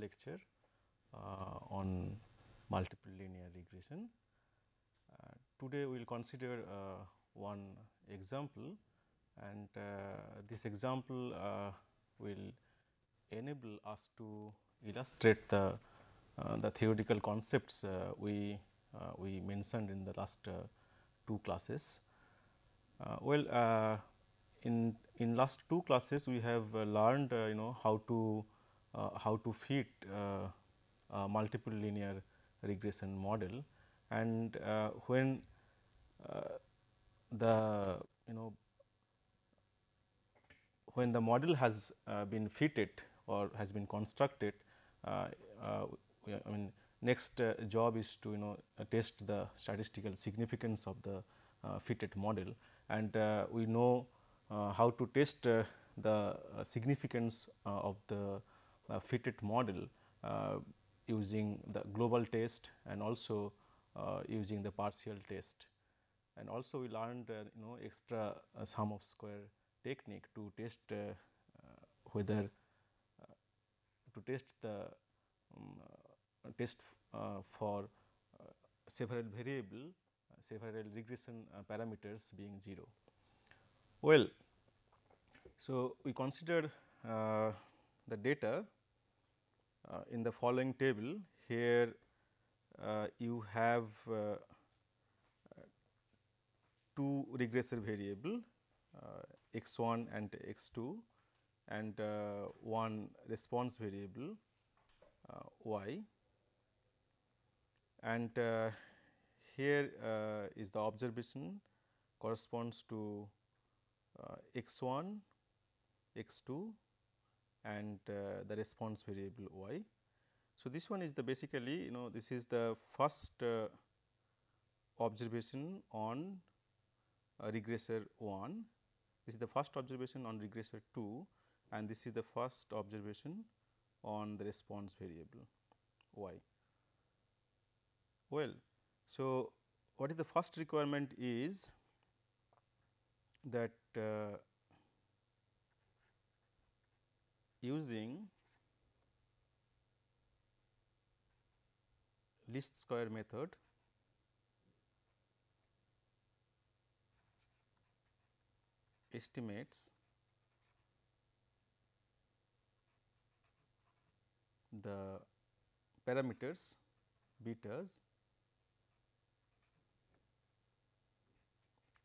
lecture uh, on multiple linear regression. Uh, today, we will consider uh, one example and uh, this example will enable us to illustrate the, the theoretical concepts we, we mentioned in the last two classes. well, in in last two classes we have uh, learned uh, you know how to uh, how to fit multiple linear regression model. And when the you know when the model has uh, been fitted or has been constructed uh, uh, I mean next job is to you know test the statistical significance of the fitted model. And we know uh, how to test uh, the uh, significance of the fitted model using the global test and also using the partial test. And also we learned you know extra sum of square technique to test whether to test the um, test uh, for uh, several variable uh, several regression parameters being 0. Well, so we consider uh, the data uh, in the following table. Here uh, you have uh, two regressor variable uh, x 1 and x 2 and uh, one response variable y and here is the observation corresponds to uh, x 1, x 2 and uh, the response variable y. So, this one is the basically you know this is the first uh, observation on regressor 1, this is the first observation on regressor 2 and this is the first observation on the response variable y. Well, so what is the first requirement is that uh, using least square method estimates the parameters betas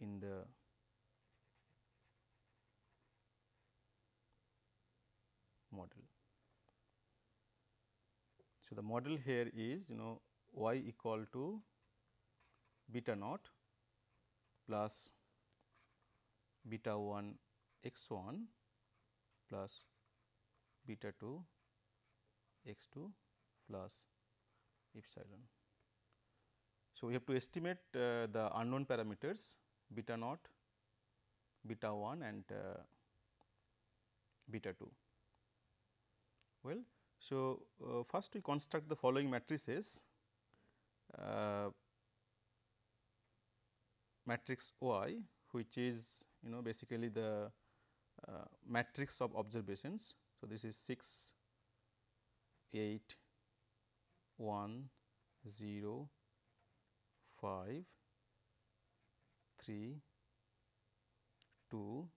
in the model. So, the model here is you know y equal to beta naught plus beta 1 x 1 plus beta 2 x 2 plus epsilon. So, we have to estimate uh, the unknown parameters beta naught, beta 1 and uh, beta 2. Well, so uh, first we construct the following matrices uh, matrix Y which is you know basically the uh, matrix of observations. So, this is 6 8 1 0 5 3 2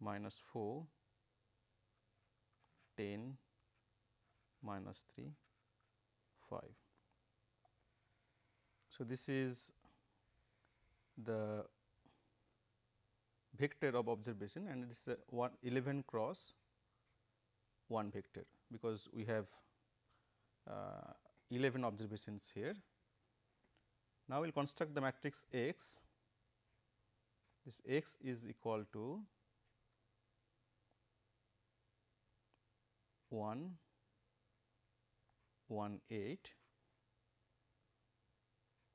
minus 4 10 minus 3 5. So, this is the vector of observation and it is a one 11 cross 1 vector because we have uh, 11 observations here. Now, we will construct the matrix X. This X is equal to 1 1 8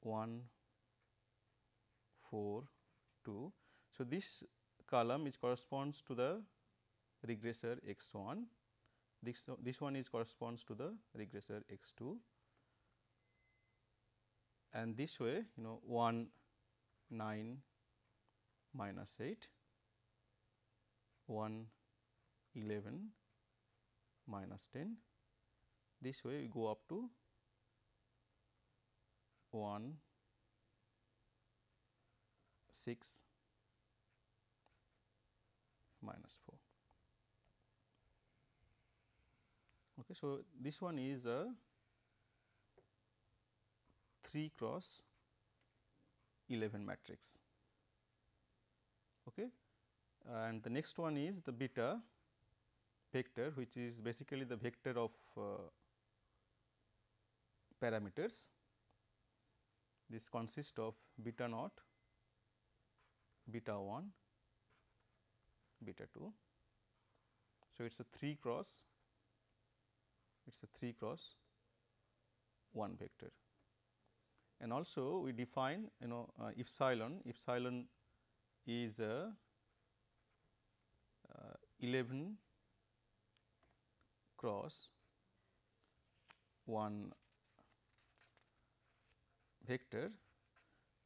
1 4 2. So, this column is corresponds to the regressor x 1 this, this one is corresponds to the regressor x 2 and this way you know 1 9 minus 8 1 11 minus 10. This way we go up to 1 6 minus 4. Okay, so, this one is a 3 cross 11 matrix. Okay. And the next one is the beta vector which is basically the vector of uh, parameters. This consists of beta naught, beta 1, beta 2. So, it is a 3 cross it is a 3 cross 1 vector. And also we define you know uh, epsilon, epsilon is a uh, 11 cross 1 vector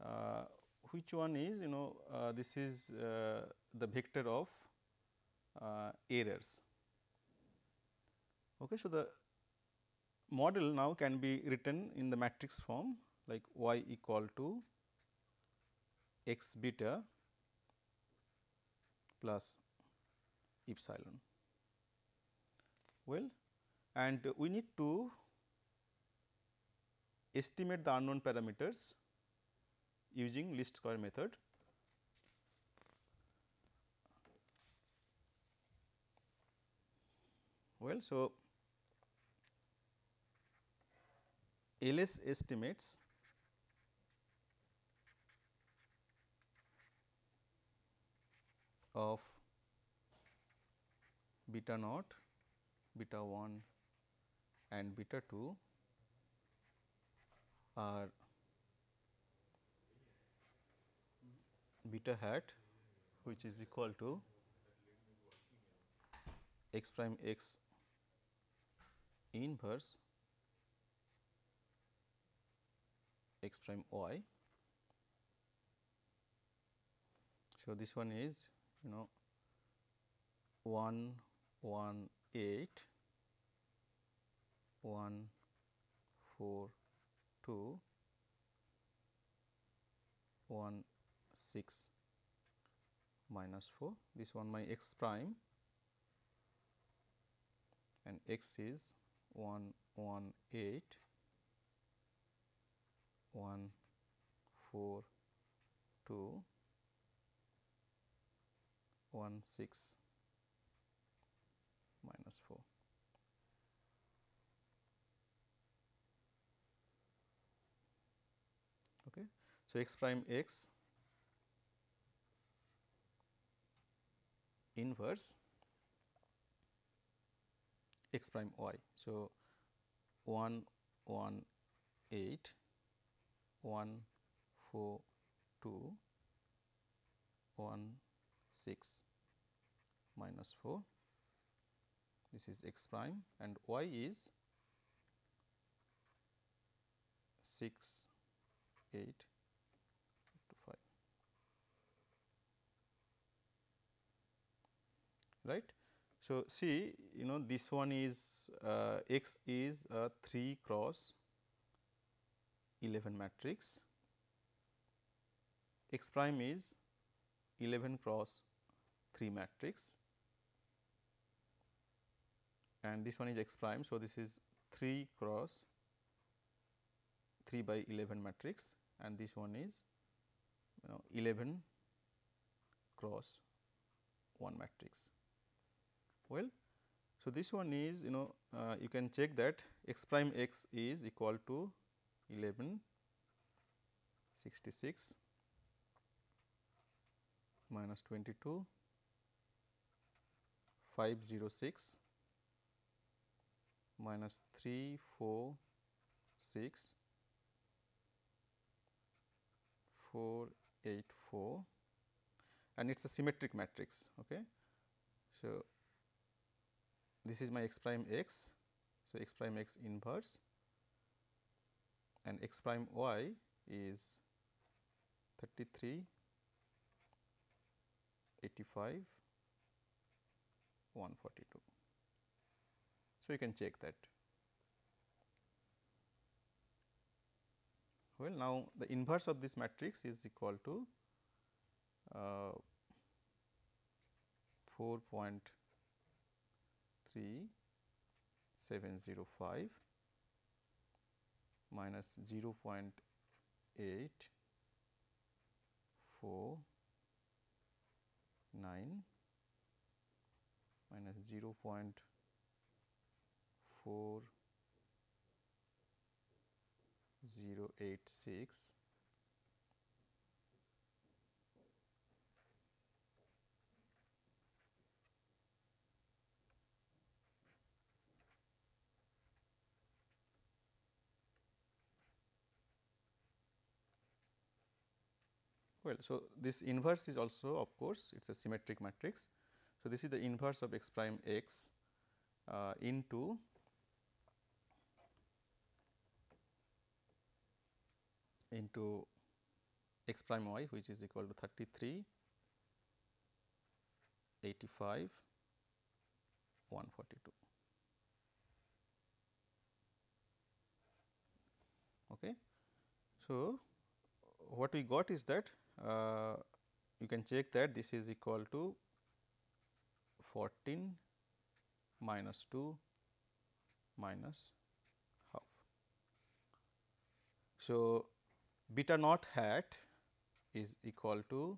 uh, which one is you know uh, this is uh, the vector of uh, errors. Okay, so, the model now can be written in the matrix form like y equal to x beta plus epsilon. Well, and we need to estimate the unknown parameters using least square method. Well, so LS estimates of beta naught, beta 1 and beta 2 are beta hat which is equal to x prime x inverse x prime y. So, this one is you know 1 1 8 1 4 2 1 6 minus 4 this one my x prime. And x is 1 1 8 1 4 2 1 6 minus 4. Okay. So, x prime x inverse x prime y. So, 1 1 8 1 4 2 1 6 minus 4 this is x prime and y is 6 8 to 5 right. So, see you know this one is uh, x is a 3 cross 11 matrix, x prime is 11 cross 3 matrix and this one is x prime. So, this is 3 cross 3 by 11 matrix and this one is you know 11 cross 1 matrix. Well, so this one is you know uh, you can check that x prime x is equal to 11 66 minus 22 506 minus 3 4 6 4 8 4 and it is a symmetric matrix. Okay. So, this is my x prime x. So, x prime x inverse and x prime y is 33, 85, 142. So, you can check that. Well, now the inverse of this matrix is equal to uh, 4.3705 minus 0 0.8 4 9 minus 0 0.4 086 Well, so this inverse is also of course, it is a symmetric matrix. So, this is the inverse of x prime x uh, into into x prime y which is equal to 33 85 142. Okay. So, what we got is that uh, you can check that this is equal to 14 minus 2 minus half. So, beta naught hat is equal to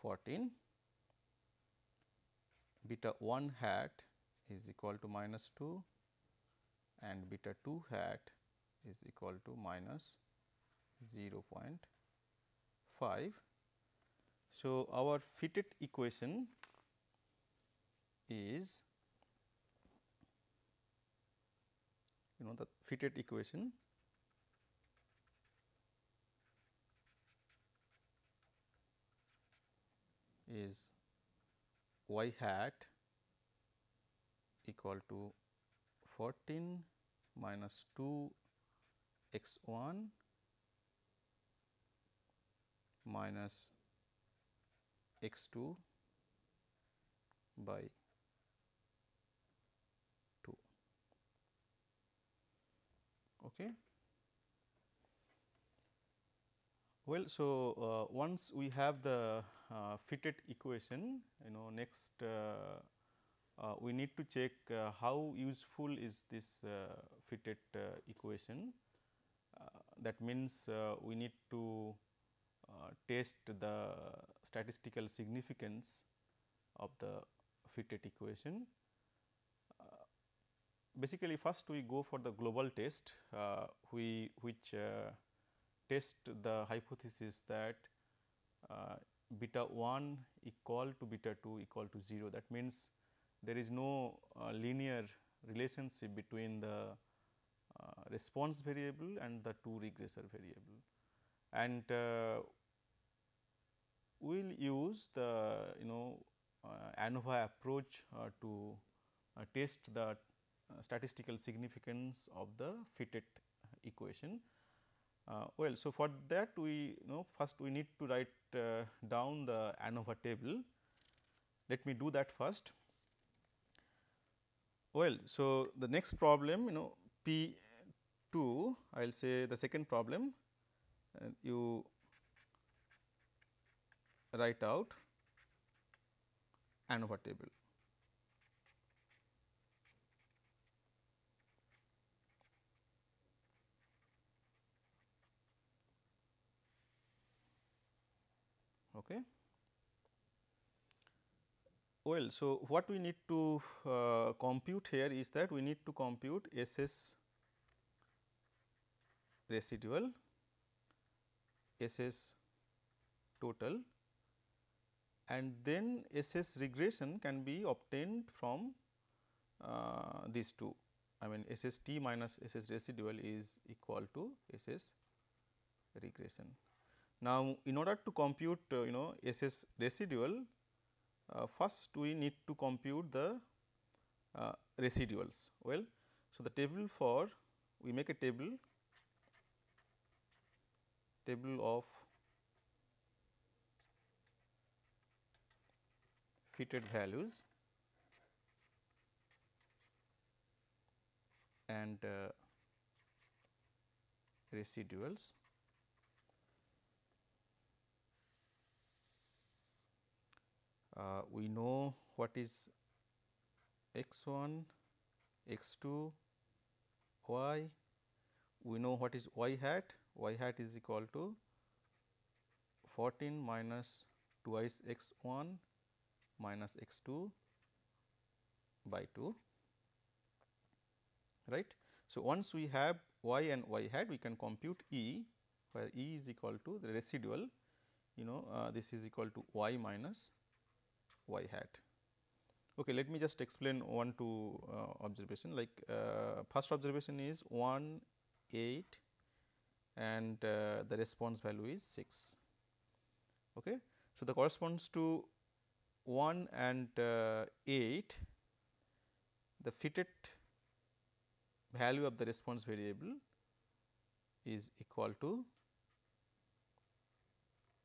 14, beta 1 hat is equal to minus 2 and beta 2 hat is equal to minus 0 0.5. So, our fitted equation is you know the fitted equation is y hat equal to 14 minus 2 x 1 minus x 2 by 2. Okay. Well, so uh, once we have the fitted equation, you know next uh, uh we need to check uh, how useful is this uh, fitted equation. that means, we need to uh, test the statistical significance of the fitted equation. Uh, basically, first we go for the global test, uh, we which uh, test the hypothesis that uh, beta 1 equal to beta 2 equal to 0. That means, there is no uh, linear relationship between the response variable and the two regressor variable and uh, we will use the you know uh, ANOVA approach uh, to uh, test the uh, statistical significance of the fitted equation. Uh, well, so for that we you know first we need to write uh, down the ANOVA table. Let me do that first. Well, so the next problem you know P 2 I will say the second problem you write out ANOVA table. Okay. Well, so what we need to uh, compute here is that we need to compute SS residual, SS total and then SS regression can be obtained from uh, these two. I mean SS t minus SS residual is equal to SS regression. Now, in order to compute uh, you know SS residual, uh, first we need to compute the uh, residuals. Well, so the table for we make a table table of fitted values and uh, residuals uh, we know what is x 1, x 2, y, we know what is y hat, y hat is equal to 14 minus twice x 1 minus x 2 by 2 right. So, once we have y and y hat we can compute E where E is equal to the residual. You know uh, this is equal to y minus y hat. Okay, let me just explain one two uh, observation like uh, first observation is 1 8 and uh, the response value is 6. Okay. So, the corresponds to 1 and uh, 8 the fitted value of the response variable is equal to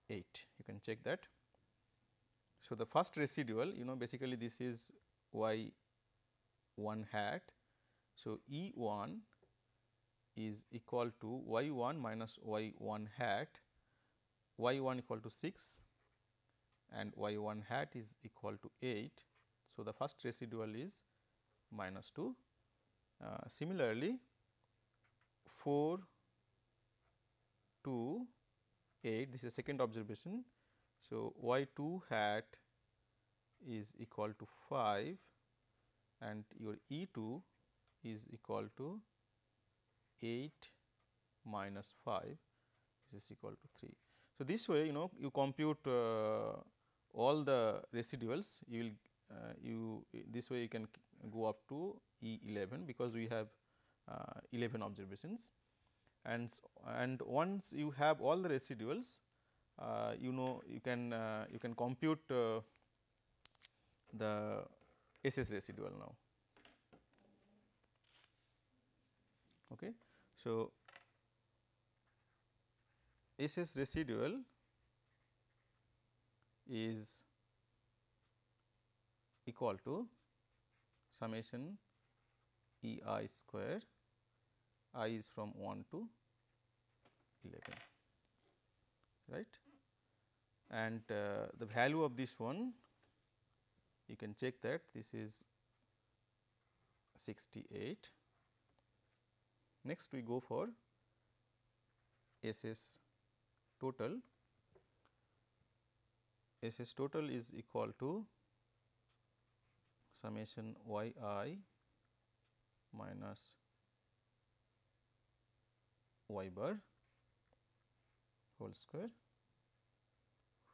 8 you can check that. So, the first residual you know basically this is y 1 hat. So, E 1 is equal to y 1 minus y 1 hat y 1 equal to 6 and y 1 hat is equal to 8. So, the first residual is minus 2. Uh, similarly, 4 2 8 this is second observation. So, y 2 hat is equal to 5 and your E 2 is equal to 8 minus 5 this is equal to 3. So, this way you know you compute uh, all the residuals you will uh, you this way you can go up to E 11 because we have uh, 11 observations and and once you have all the residuals uh, you know you can uh, you can compute uh, the SS residual now. Okay. So, SS residual is equal to summation E i square i is from 1 to 11 right and uh, the value of this one you can check that this is 68 Next we go for SS total. SS total is equal to summation y i minus y bar whole square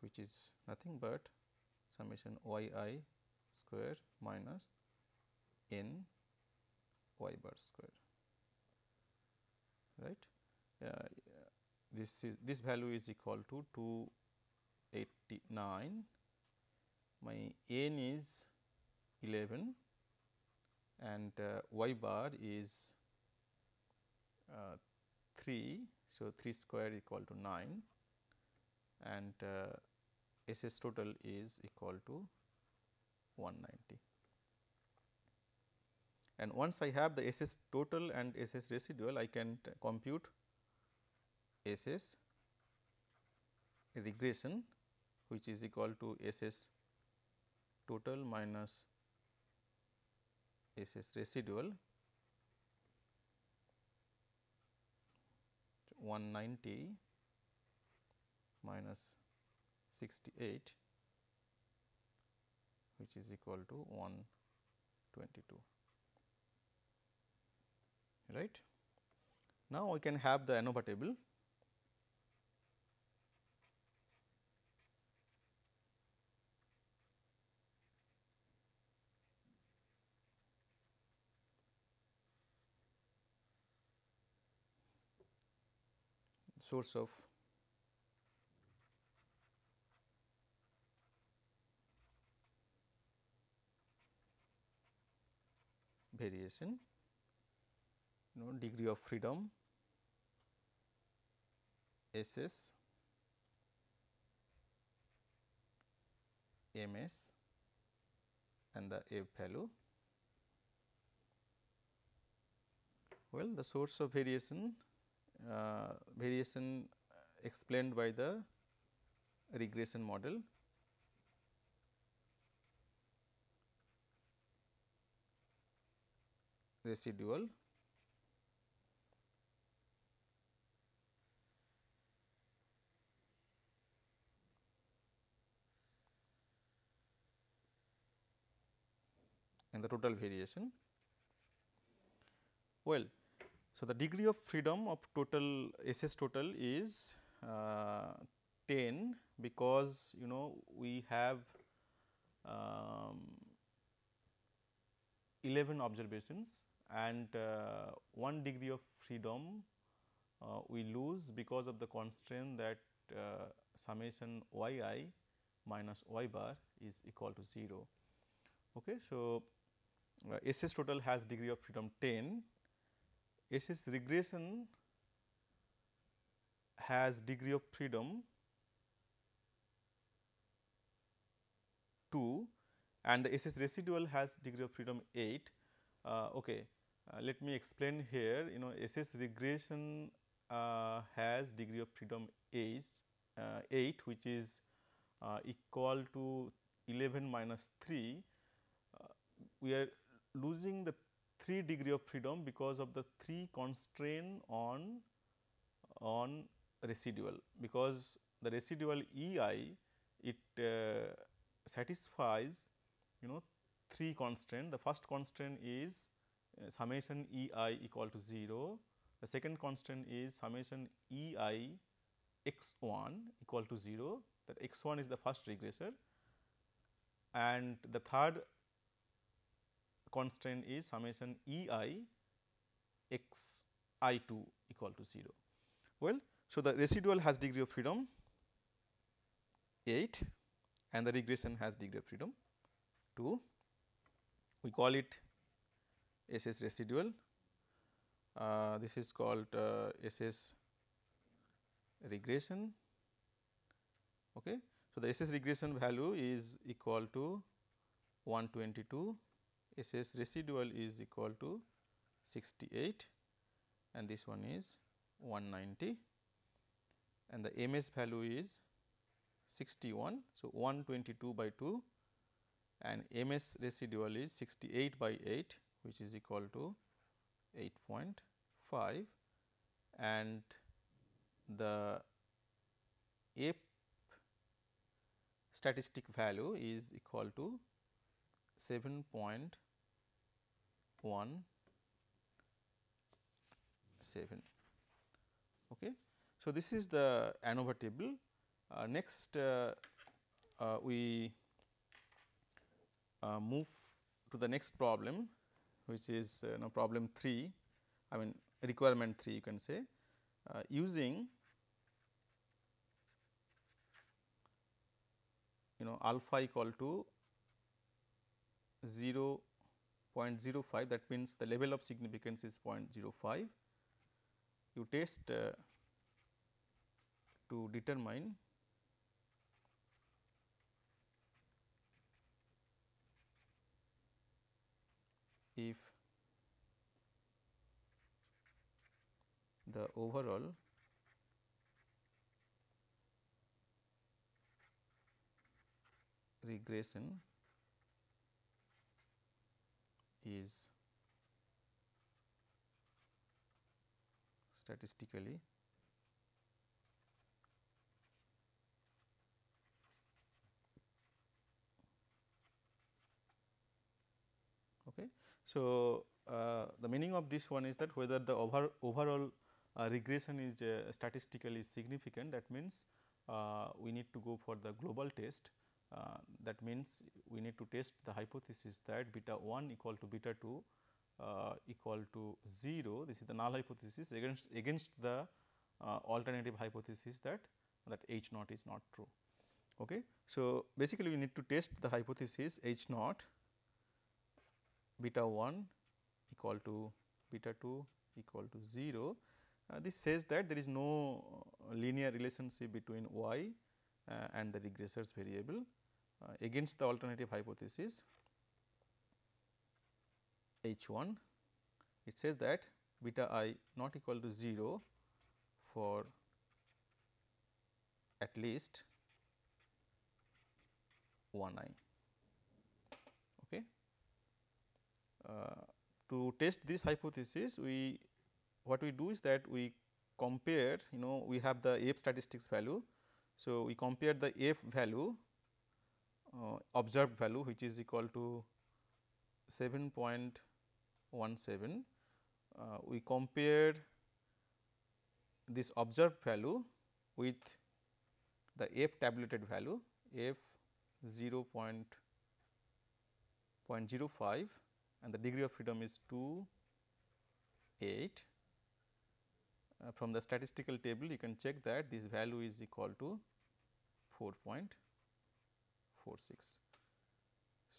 which is nothing but summation y i square minus n y bar square right. Uh, this is this value is equal to 289 my n is 11 and uh, y bar is uh, 3. So, 3 square equal to 9 and uh, SS total is equal to 190 and once I have the SS total and SS residual I can compute SS regression which is equal to SS total minus SS residual 190 minus 68 which is equal to 122 right. Now, we can have the ANOVA table. source of variation you know degree of freedom S s M s and the F value Well, the source of variation, uh, variation explained by the regression model. Residual and the total variation. Well, so the degree of freedom of total SS total is uh, 10 because you know we have um, 11 observations and uh, 1 degree of freedom uh, we lose because of the constraint that uh, summation y i minus y bar is equal to 0. Okay. So, uh, SS total has degree of freedom 10, SS regression has degree of freedom 2 and the SS residual has degree of freedom 8. Uh, okay. Uh, let me explain here you know SS regression uh, has degree of freedom is uh, 8 which is equal to 11 minus 3. Uh, we are losing the 3 degree of freedom because of the 3 constraint on on residual because the residual E i it uh, satisfies you know 3 constraint. The first constraint is uh, summation E i equal to 0. The second constant is summation E i x 1 equal to 0 that x 1 is the first regressor and the third constraint is summation E i x i 2 equal to 0. Well, so the residual has degree of freedom 8 and the regression has degree of freedom 2. We call it SS residual. Uh, this is called uh, SS regression. Okay. So, the SS regression value is equal to 122, SS residual is equal to 68 and this one is 190 and the MS value is 61. So, 122 by 2 and MS residual is 68 by 8 which is equal to 8.5 and the F statistic value is equal to 7.17. Okay. So, this is the ANOVA table. Uh, next, uh, uh, we uh, move to the next problem which is uh, you know problem 3 I mean requirement 3 you can say uh, using you know alpha equal to 0 0.05 that means the level of significance is 0.05 you test uh, to determine if the overall regression is statistically Okay. So, uh, the meaning of this one is that whether the over, overall uh, regression is uh, statistically significant that means uh, we need to go for the global test uh, that means we need to test the hypothesis that beta 1 equal to beta 2 uh, equal to 0 this is the null hypothesis against against the alternative hypothesis that that H naught is not true. Okay. So, basically we need to test the hypothesis H naught beta 1 equal to beta 2 equal to 0. Uh, this says that there is no linear relationship between y uh, and the regressors variable uh, against the alternative hypothesis H 1. It says that beta i not equal to 0 for at least 1 i. Okay. Uh, to test this hypothesis we what we do is that we compare you know we have the f statistics value. So, we compare the f value uh, observed value which is equal to 7.17 uh, we compare this observed value with the f tabulated value f 0 0.05 and the degree of freedom is 2 8. Uh, from the statistical table you can check that this value is equal to 4.46.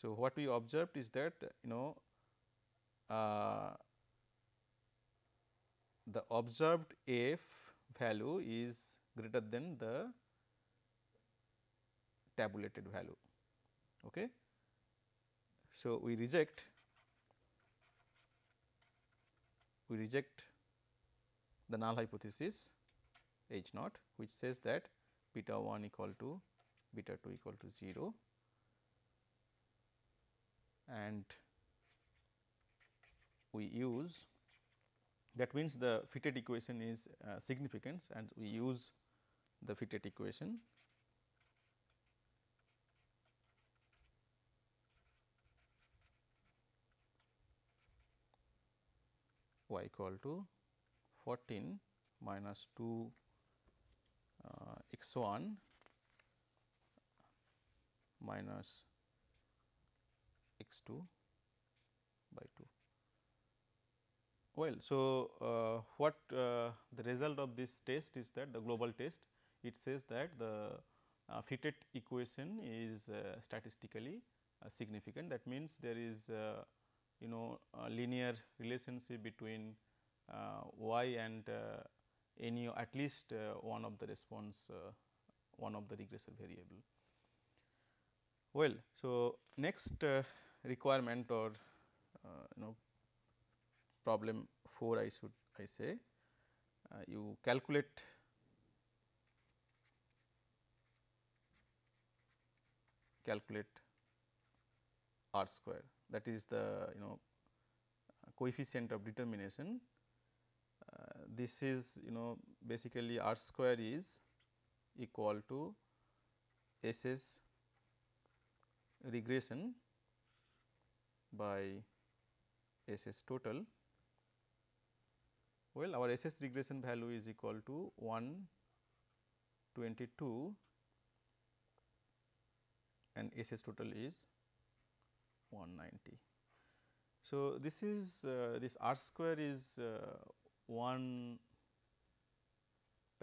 So, what we observed is that you know uh, the observed f value is greater than the tabulated value. Okay. So, we reject we reject the null hypothesis H naught which says that beta 1 equal to beta 2 equal to 0 and we use that means the fitted equation is uh, significant and we use the fitted equation y equal to 14 minus 2 uh, x 1 minus x 2 by 2. Well, so uh, what uh, the result of this test is that the global test it says that the uh, fitted equation is uh, statistically uh, significant that means there is uh, you know linear relationship between uh, y and uh, any at least uh, one of the response one of the regressor variable. Well, so next requirement or you know problem 4 I should I say you calculate calculate r square that is the you know coefficient of determination. Uh, this is you know basically r square is equal to S s regression by S s total. Well, our S s regression value is equal to 122 and S s total is 190. So, this is uh, this r square is uh, one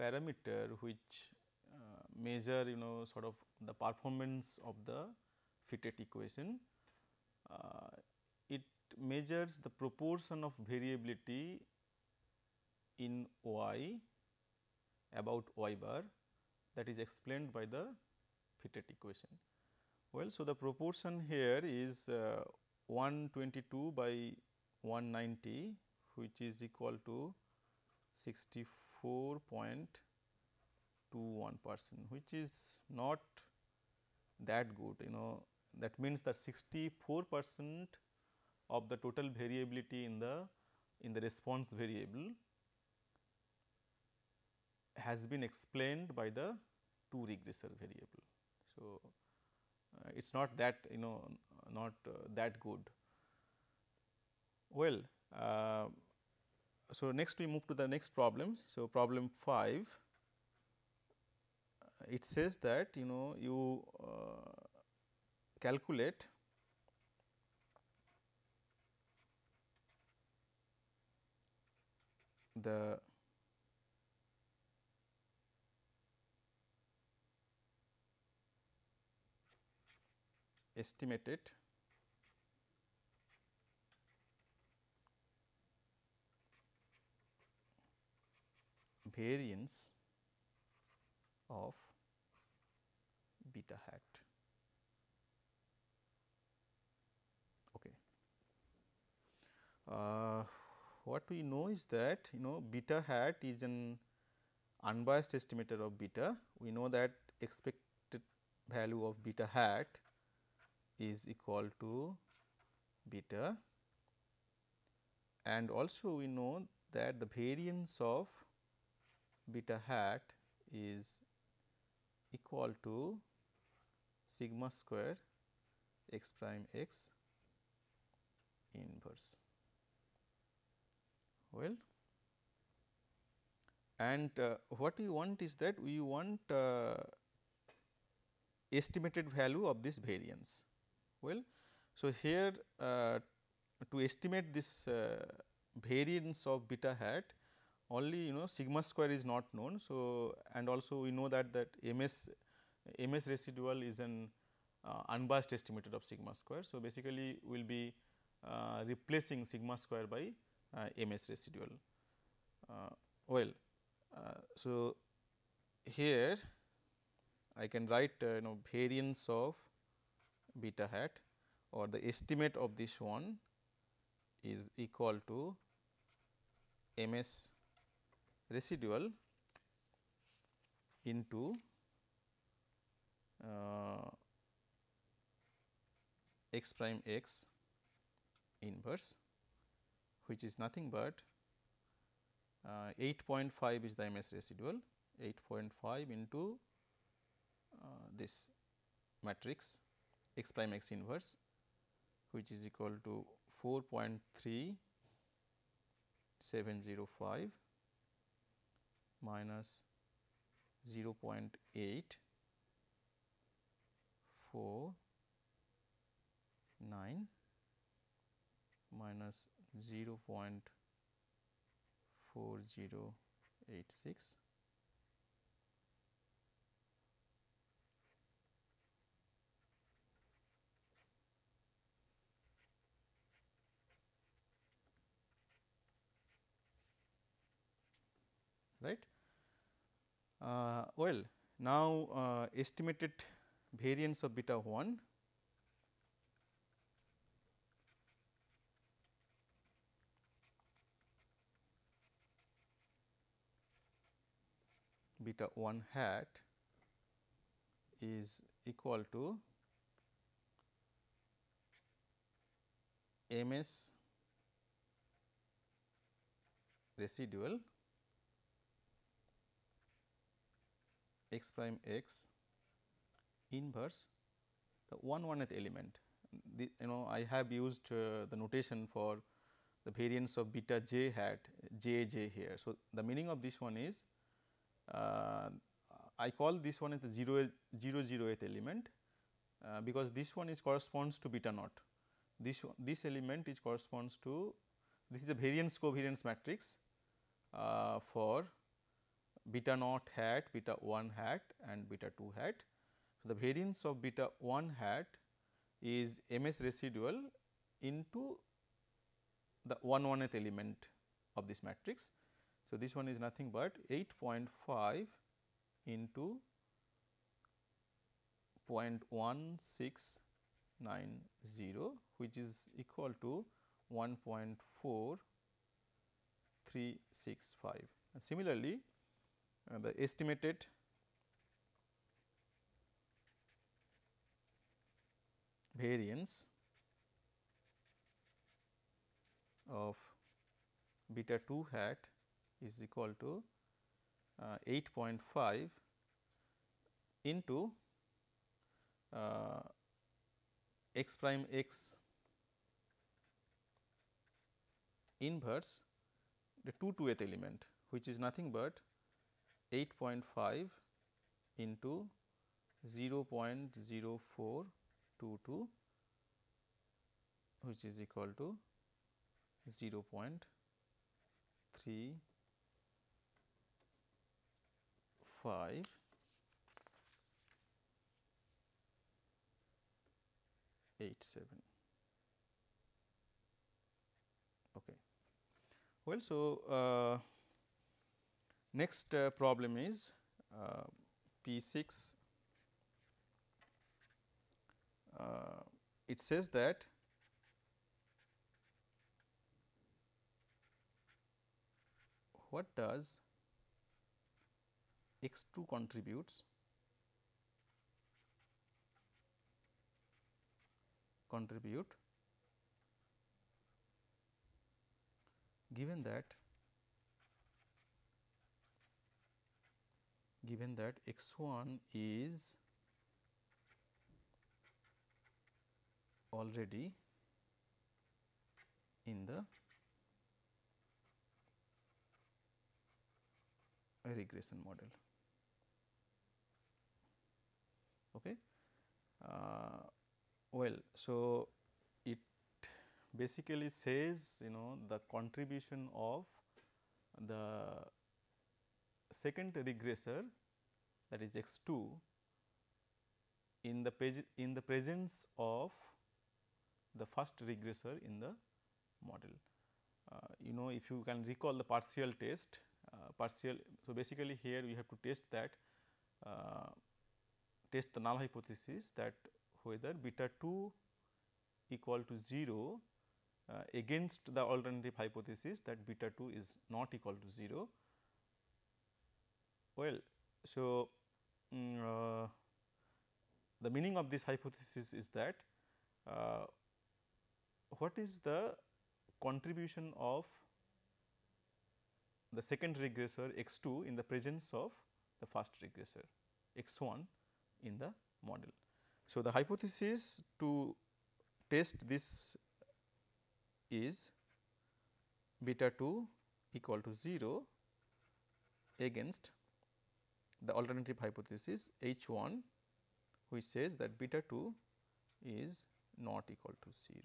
parameter which uh, measure you know sort of the performance of the fitted equation. Uh, it measures the proportion of variability in y about y bar that is explained by the fitted equation. Well, so the proportion here is uh, 122 by 190 which is equal to 64.21 percent which is not that good you know that means that 64 percent of the total variability in the in the response variable has been explained by the two regressor variable. So, it is not that you know not uh, that good. Well, uh, so next we move to the next problem. So, problem 5 it says that you know you calculate the estimated variance of beta hat. Okay. Uh, what we know is that you know beta hat is an unbiased estimator of beta. We know that expected value of beta hat is equal to beta and also we know that the variance of beta hat is equal to sigma square x prime x inverse. Well, and uh, what we want is that we want uh, estimated value of this variance. Well, so here uh, to estimate this uh, variance of beta hat only you know sigma square is not known. So, and also we know that that ms ms residual is an uh, unbiased estimator of sigma square. So, basically we will be uh, replacing sigma square by uh, ms residual. Uh, well, so here I can write you know variance of beta hat or the estimate of this one is equal to ms residual into uh, x prime x inverse which is nothing but uh, 8.5 is the ms residual 8.5 into uh, this matrix x prime x inverse which is equal to 4.3705 minus 0.8 4 9 minus 0.4086 right. Uh, well, now uh, estimated variance of beta 1 beta 1 hat is equal to m s residual x prime x inverse the 1 1th element. The, you know I have used uh, the notation for the variance of beta j hat j j here. So, the meaning of this one is uh, I call this one as the 0 0 0th element uh, because this one is corresponds to beta naught. This this element is corresponds to this is a variance covariance matrix uh, for beta naught hat, beta 1 hat and beta 2 hat. So, the variance of beta 1 hat is m s residual into the 1 1th element of this matrix. So, this one is nothing but 8.5 into 0.1690 which is equal to 1.4365. And similarly, uh, the estimated variance of beta 2 hat is equal to uh, 8.5 into uh, x prime x inverse the 2 2th element which is nothing but 8.5 into 0.0422 which is equal to 0.3 5 8 7 okay. Well so uh, next uh, problem is uh, p 6 uh, it says that what does x 2 contributes? Contribute given that given that x 1 is already in the regression model. Okay. Uh, well, so it basically says you know the contribution of the second regressor that is x 2 in the in the presence of the first regressor in the model. Uh, you know if you can recall the partial test uh, partial. So, basically here we have to test that uh, test the null hypothesis that whether beta 2 equal to 0 uh, against the alternative hypothesis that beta 2 is not equal to 0. Well, so um, the meaning of this hypothesis is that uh, what is the contribution of the second regressor x 2 in the presence of the first regressor x 1 in the model. So, the hypothesis to test this is beta 2 equal to 0 against the alternative hypothesis H 1 which says that beta 2 is not equal to 0.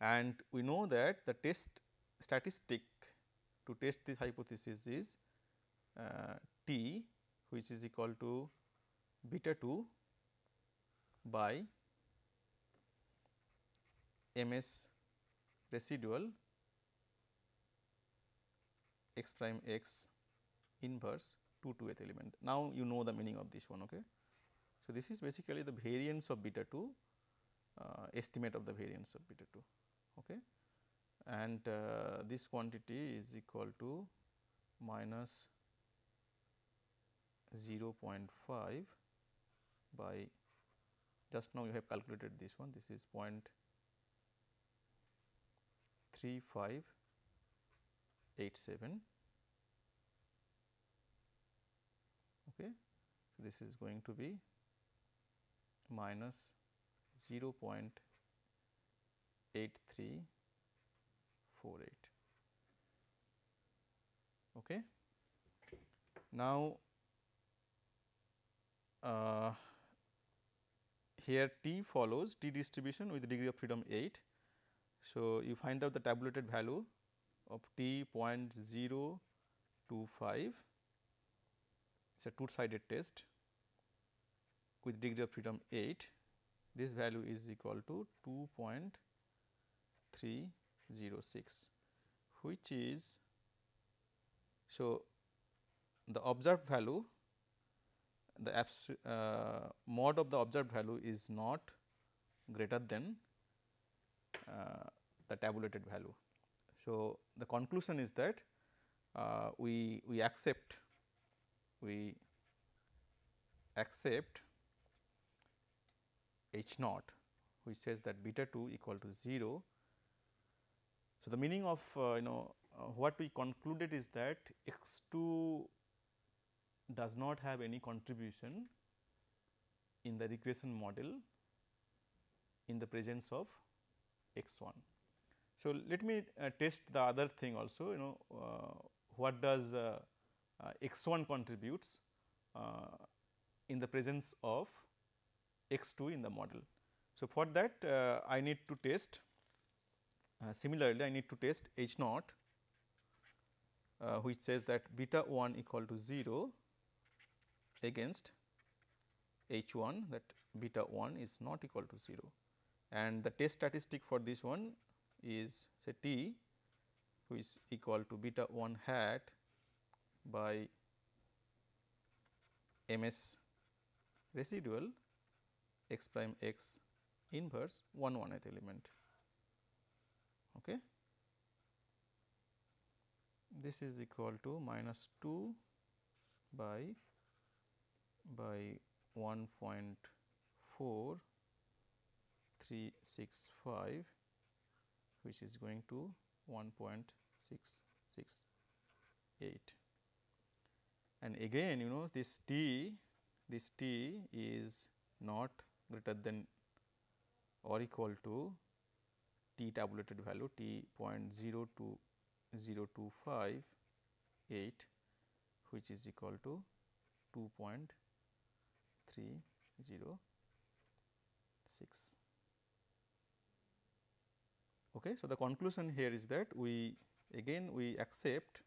And we know that the test statistic to test this hypothesis is uh, t which is equal to beta 2 by m s residual x prime x inverse 2 to th element. Now, you know the meaning of this one. Okay. So, this is basically the variance of beta 2 uh, estimate of the variance of beta 2. Okay and uh, this quantity is equal to minus 0.5 by just now you have calculated this one this is 0.3587 okay so this is going to be minus 0.83 48. Okay. Now, uh, here T follows T distribution with degree of freedom 8. So, you find out the tabulated value of T 0.025 it is a two sided test with degree of freedom 8 this value is equal to 2.306 which is so the observed value the uh, mod of the observed value is not greater than uh, the tabulated value. So, the conclusion is that uh, we we accept we accept H naught which says that beta 2 equal to 0 so, the meaning of uh, you know uh, what we concluded is that x 2 does not have any contribution in the regression model in the presence of x 1. So, let me uh, test the other thing also you know uh, what does uh, uh, x 1 contributes in the presence of x 2 in the model. So, for that I need to test uh, similarly, I need to test H naught uh, which says that beta 1 equal to 0 against H 1 that beta 1 is not equal to 0 and the test statistic for this one is say t which is equal to beta 1 hat by m s residual x prime x inverse 1 1th element. Okay. this is equal to minus 2 by by 1.4365 which is going to 1.668 and again you know this t this t is not greater than or equal to t tabulated value t 0.02025 8 which is equal to 2.306. Okay. So, the conclusion here is that we again we accept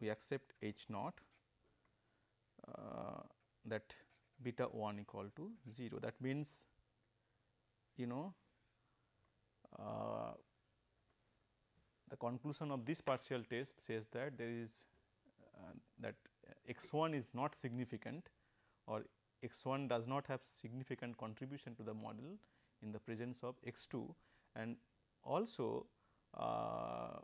we accept H naught uh, that beta 1 equal to 0 that means you know uh, the conclusion of this partial test says that there is uh, that x 1 is not significant or x 1 does not have significant contribution to the model in the presence of x 2 and also uh,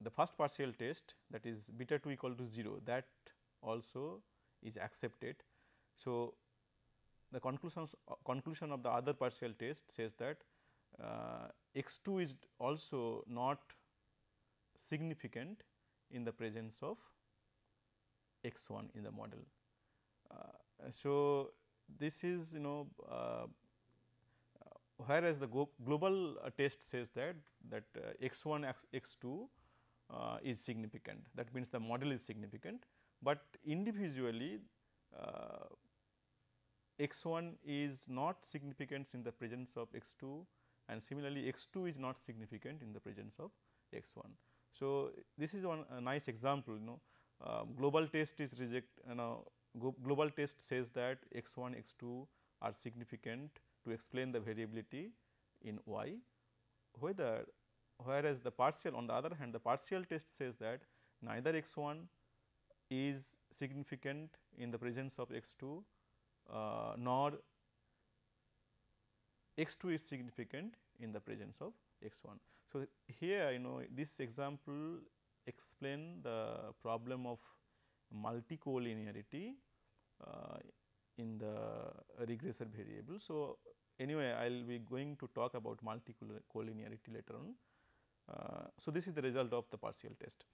the first partial test that is beta 2 equal to 0 that also is accepted. So, the conclusions uh, conclusion of the other partial test says that uh, x 2 is also not significant in the presence of x 1 in the model. Uh, so, this is you know uh, whereas the global uh, test says that that uh, x 1 x 2 uh, is significant that means the model is significant, but individually x 1 is not significant in the presence of x 2 and similarly x 2 is not significant in the presence of x 1. So, this is one a nice example you know uh, global test is reject you know global test says that x 1 x 2 are significant to explain the variability in y whether whereas the partial on the other hand the partial test says that neither x 1 is significant in the presence of x 2 uh, nor x 2 is significant in the presence of x 1. So, here you know this example explain the problem of multicollinearity uh, in the regressor variable. So, anyway I will be going to talk about multicollinearity later on. Uh, so, this is the result of the partial test.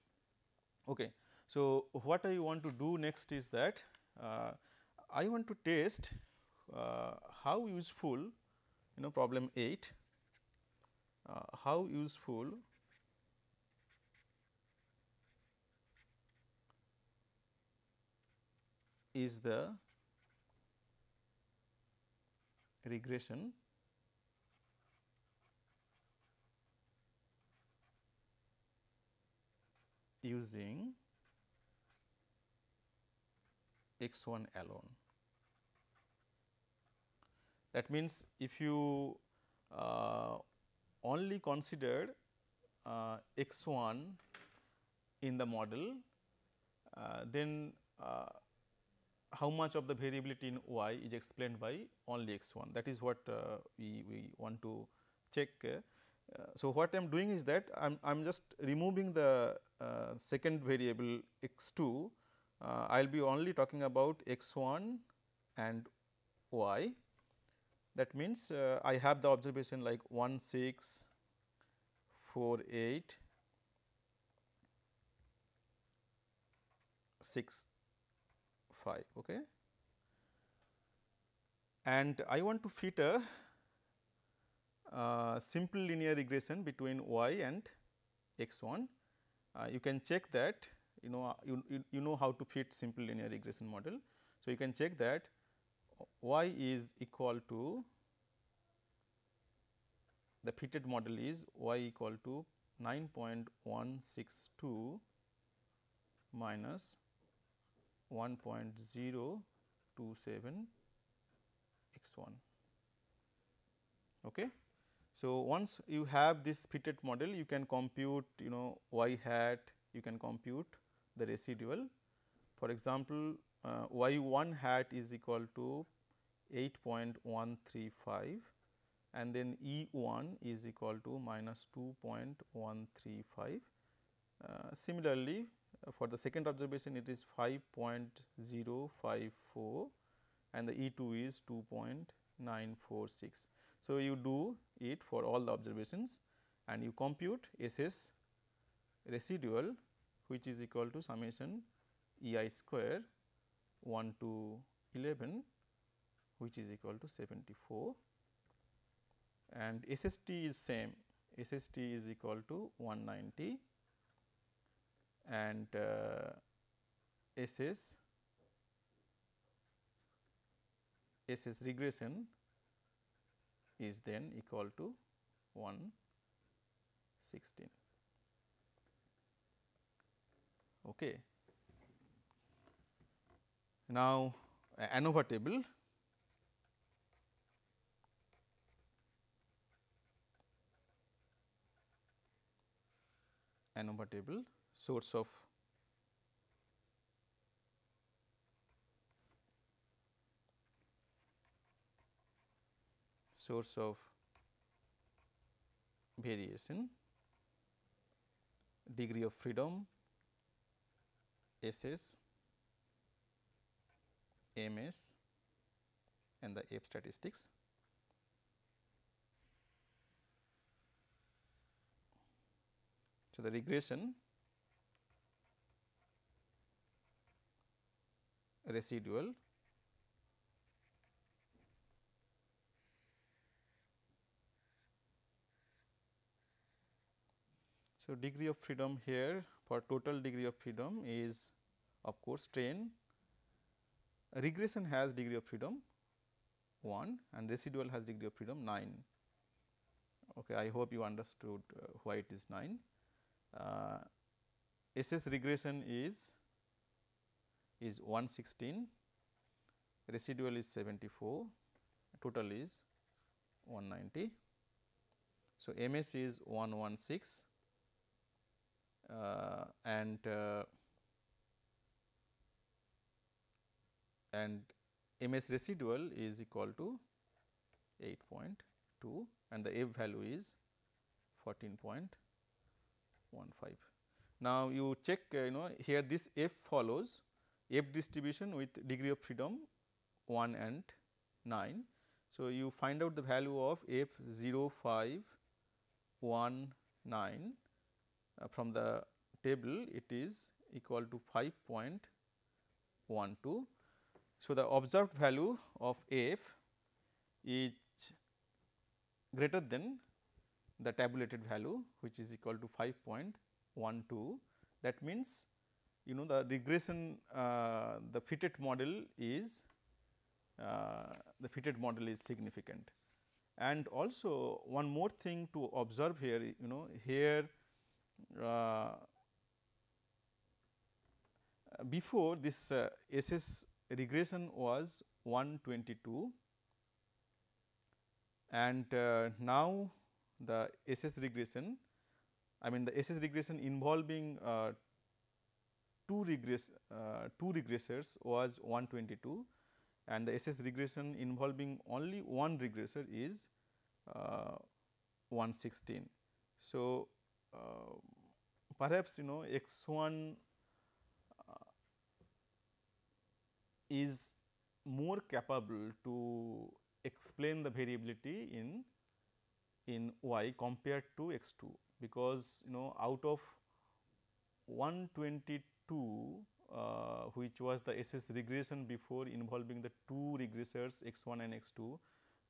Okay. So, what I want to do next is that uh, I want to test uh, how useful you know problem 8 uh, how useful is the regression using x 1 alone. That means, if you uh, only consider uh, x 1 in the model, uh, then uh, how much of the variability in y is explained by only x 1 that is what uh, we, we want to check. Uh, so, what I am doing is that I am just removing the second variable x 2, I will be only talking about x 1 and y. That means, I have the observation like 1 6 4 8 6 5. Okay. And I want to fit a uh, simple linear regression between y and x 1. Uh, you can check that you know you, you, know how to fit simple linear regression model. So, you can check that y is equal to the fitted model is y equal to 9.162 minus 1.027 x 1. Okay. So, once you have this fitted model you can compute you know y hat you can compute the residual. For example, uh, y 1 hat is equal to 8.135 and then E 1 is equal to minus 2.135 Uh, similarly, uh, for the second observation it is 5.054 and the E 2 is 2.946. So, you do it for all the observations and you compute S s residual which is equal to summation E i square 1 to 11 which is equal to 74 and SST is same. SST is equal to 190 and uh, SS SS regression is then equal to 116. Okay. Now, ANOVA table ANOVA table source of source of variation, degree of freedom, SS, MS and the F statistics. So, the regression residual So, degree of freedom here for total degree of freedom is of course strain. Regression has degree of freedom 1 and residual has degree of freedom 9. Okay, I hope you understood uh, why it is 9. Uh, SS regression is is 116, residual is 74, total is 190. So, MS is 116 uh, and uh, and MS residual is equal to 8.2 and the F value is 14.15. Now, you check uh, you know here this F follows F distribution with degree of freedom 1 and 9. So, you find out the value of F 0 5 1 9 uh, from the table it is equal to 5.12. So, the observed value of F is greater than the tabulated value which is equal to 5.12 that means you know the regression uh, the fitted model is uh, the fitted model is significant. And also one more thing to observe here you know here before this uh, SS regression was 122 and uh, now the SS regression I mean the SS regression involving uh, two regress uh, two regressors was 122 and the SS regression involving only one regressor is uh, 116. So, uh, perhaps you know x 1 uh, is more capable to explain the variability in in y compared to x 2 because you know out of 122 uh, which was the SS regression before involving the two regressors x 1 and x 2.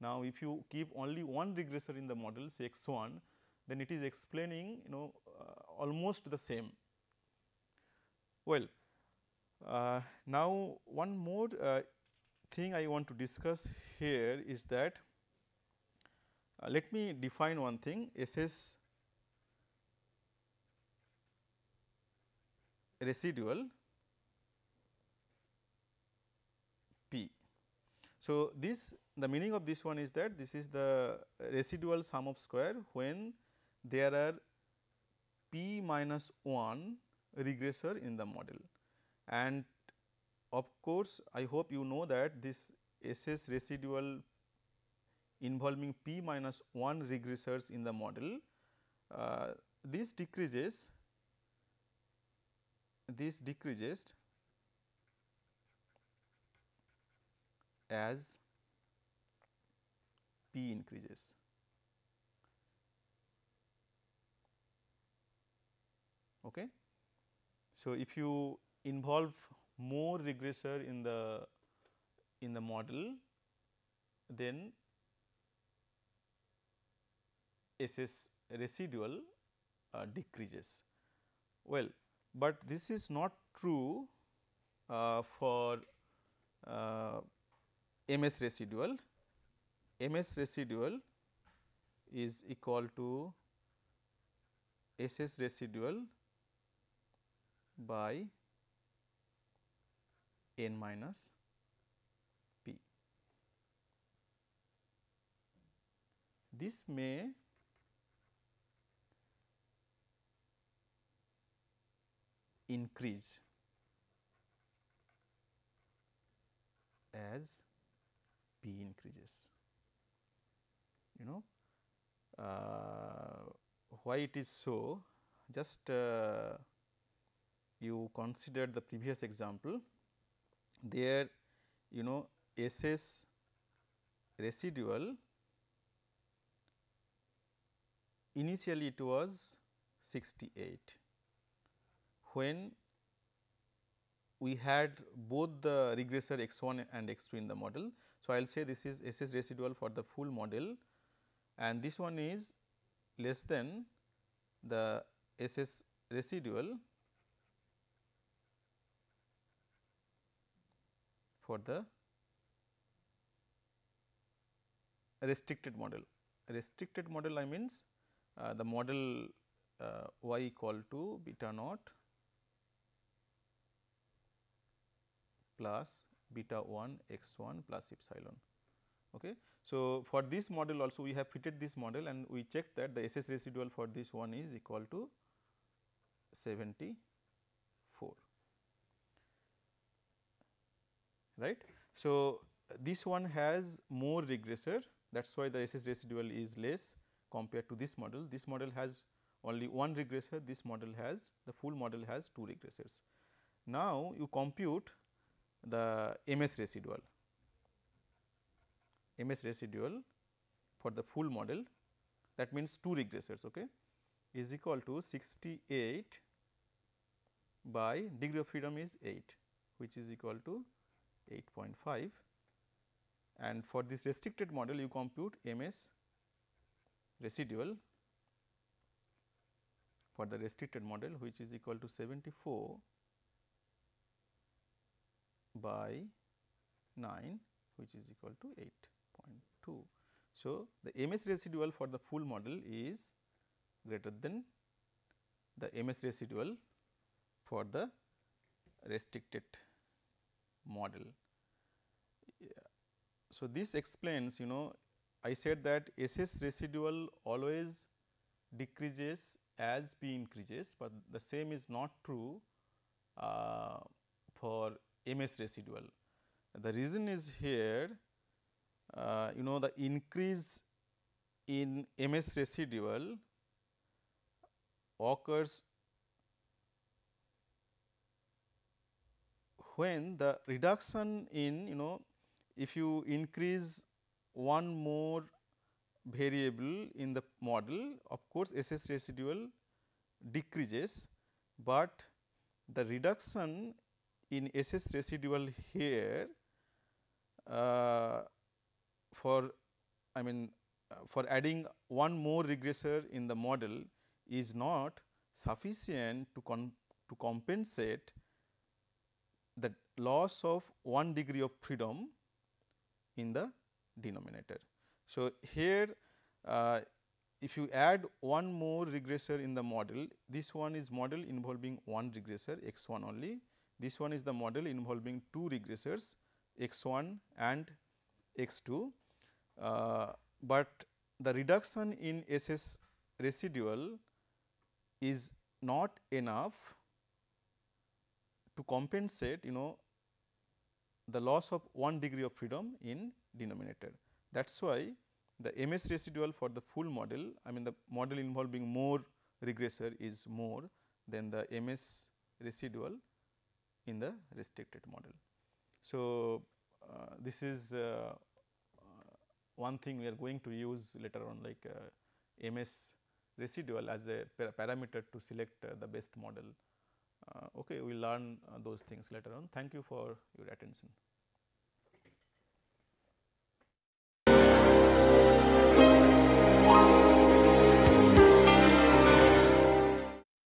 Now, if you keep only one regressor in the model say x 1 then it is explaining you know uh, almost the same. Well, uh, now one more uh, thing I want to discuss here is that uh, let me define one thing SS residual P. So, this the meaning of this one is that this is the residual sum of square when there are P minus 1 regressor in the model. And of course, I hope you know that this SS residual involving P minus 1 regressors in the model, uh, this decreases this decreases as p increases. Okay. So, if you involve more regressor in the in the model, then SS residual uh, decreases. Well, but this is not true uh, for uh, MS residual. MS residual is equal to SS residual by n minus p. This may increase as p increases. You know uh, why it is so just uh, you consider the previous example there you know SS residual initially it was 68 when we had both the regressor x 1 and x 2 in the model. So, I will say this is SS residual for the full model and this one is less than the SS residual for the restricted model. Restricted model I means uh, the model uh, y equal to beta naught plus beta 1 x 1 plus epsilon. Okay. So, for this model also we have fitted this model and we checked that the SS residual for this one is equal to 74 right. So, this one has more regressor that is why the SS residual is less compared to this model. This model has only one regressor, this model has the full model has two regressors. Now, you compute the MS residual, MS residual for the full model that means two regressors okay, is equal to 68 by degree of freedom is 8 which is equal to 8.5 and for this restricted model you compute MS residual for the restricted model which is equal to 74 by 9 which is equal to 8.2. So, the MS residual for the full model is greater than the MS residual for the restricted model. So, this explains you know I said that SS residual always decreases as P increases, but the same is not true uh, for MS residual. The reason is here uh, you know the increase in MS residual occurs when the reduction in you know if you increase one more variable in the model of course SS residual decreases, but the reduction in SS residual here uh, for I mean uh, for adding one more regressor in the model is not sufficient to, to compensate the loss of one degree of freedom in the denominator. So, here uh, if you add one more regressor in the model, this one is model involving one regressor x 1 only, this one is the model involving two regressors x 1 and x 2, uh, but the reduction in SS residual is not enough to compensate you know the loss of one degree of freedom in denominator. That is why the MS residual for the full model I mean the model involving more regressor is more than the MS residual in the restricted model. So, uh, this is uh, uh, one thing we are going to use later on like uh, MS residual as a parameter to select uh, the best model. Uh, okay, we will learn those things later on. Thank you for your attention.